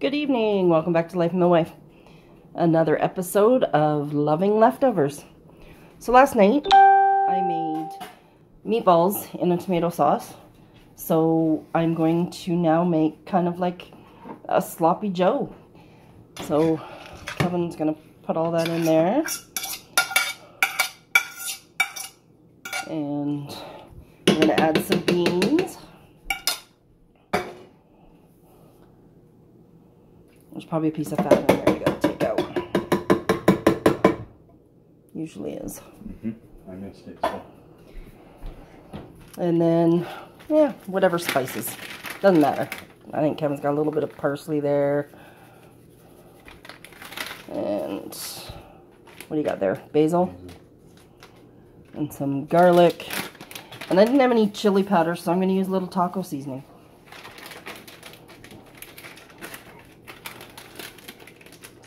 Good evening. Welcome back to Life of a Mil-Wife. Another episode of Loving Leftovers. So last night I made meatballs in a tomato sauce. So I'm going to now make kind of like a sloppy joe. So Kevin's going to put all that in there. And we're going to add some beans. There's probably a piece of fat in there you gotta take out. Usually is. Mm -hmm. I missed it, so. And then, yeah, whatever spices. Doesn't matter. I think Kevin's got a little bit of parsley there. And what do you got there? Basil. And some garlic. And I didn't have any chili powder, so I'm going to use a little taco seasoning.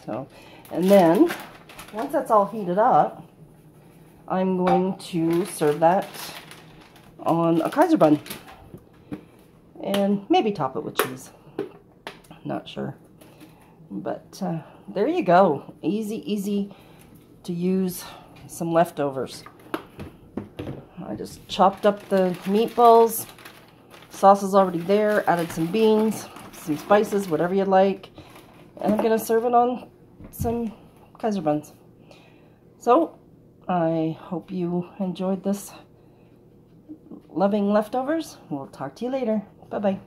So, and then, once that's all heated up, I'm going to serve that on a Kaiser bun. And maybe top it with cheese. Not sure. But uh, there you go. Easy, easy to use some leftovers. I just chopped up the meatballs. Sauce is already there. Added some beans, some spices, whatever you like. And I'm going to serve it on some Kaiser buns. So, I hope you enjoyed this loving leftovers. We'll talk to you later. Bye-bye.